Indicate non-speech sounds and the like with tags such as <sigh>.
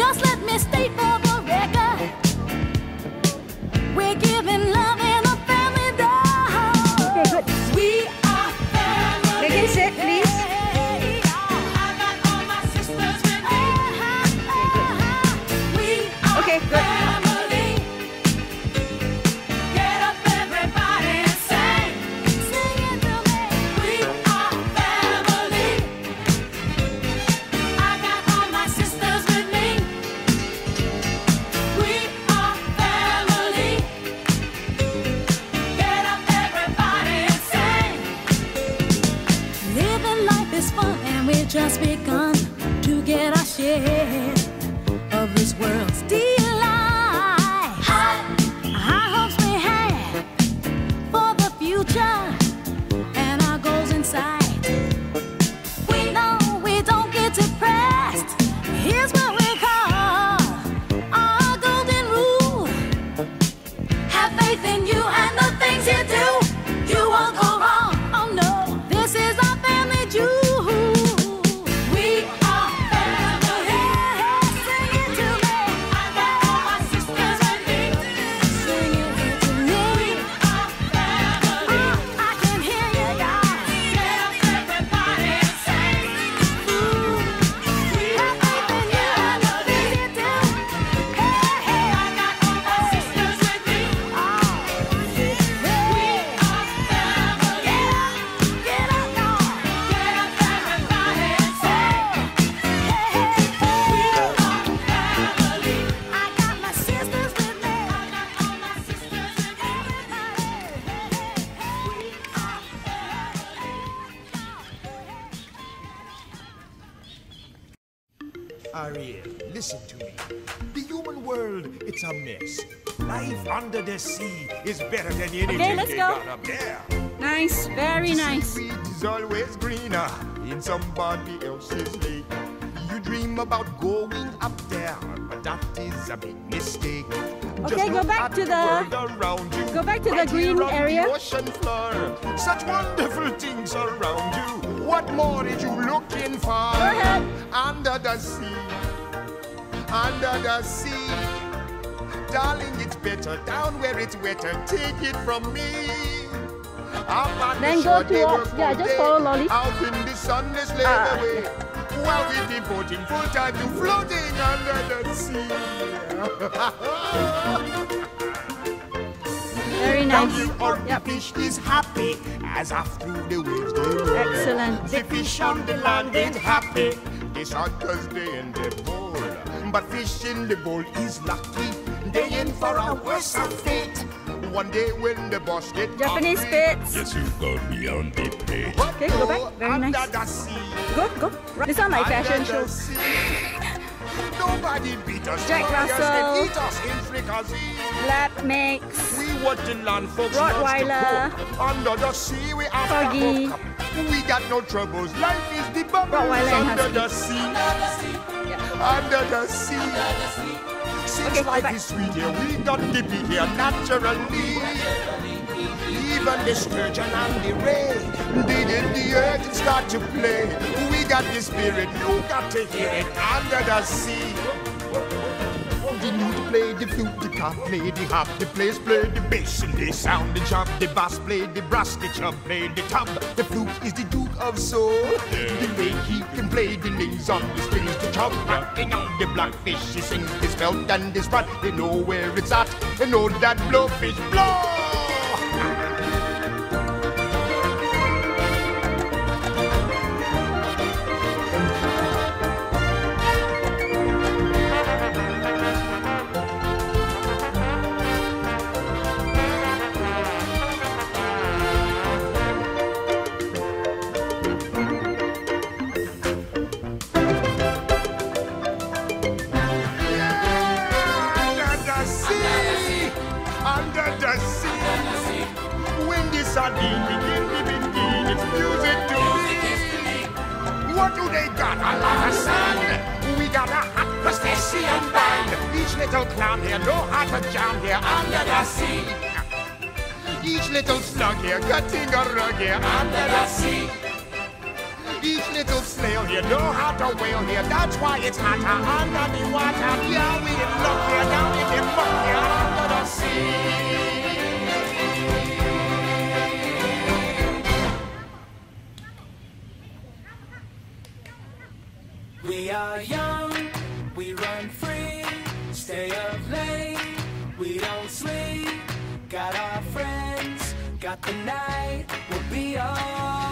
Just let me stay for the record. We're giving love a family dog. We are family. Please. Okay, good. Listen to me. The human world, it's a mess. Life under the sea is better than anything let's they go. got up there. Nice, very The nice. seaweed is always greener in somebody else's lake. You dream about going up there, but that is a big mistake. Just Okay, go back to the- world around you. go back to the right green area. The ocean floor. Such wonderful things around you. What more is you looking for? Go ahead. Under the sea, under the sea. Darling, it's better down where it's wetter. Take it from me. Then the go towards- work yeah, just follow Lolly. Out in the sun, they slave Ah, away. While we devoting full time to floating under the sea. <laughs> Very nice. on Yep. the fish is happy as through the waves they roll. Excellent. The fish on the land ain't happy. It's hot cause they in the bowl. But fish in the bowl is lucky. They in for a worse fate. One day when the boss get Japanese hungry. Yes, you go beyond the plate. but Okay, go back. Very under nice. the sea, Go, go. This one my fashion under show. the sea. Nobody beat us. Jack Russell. And eat us in fricassee. Lap mix. We what the land folks Rottweiler. loves. Under the sea we have Corgi. We got no troubles. Life is the bubbles and under the sea. Yeah. Under the sea. Since Okay, life is sweet here, we got to be here naturally. Even the sturgeon and the ray, they did the earth and start to play. We got the spirit, you got to hear it under the sea. Play the flute, the cop play the harp, the place play the bass and they sound the chop. The bass play the brass, the chub play the tub. The flute is the duke of soul. The way he can play the names on the strings, the chop rocking on the blackfish. He sings his belt and his rod. They know where it's at. They know that blowfish blow. Music to me. What do they got? A lot of sand. We got a hot crustacean band. Each little clown here know how to jam here under the sea. Each little slug here cutting a rug here under the sea. Each little snail here know how to whale here. That's why it's hotter under the water. Yeah, we luck here, down in the muck here under the sea. Tonight night will be on.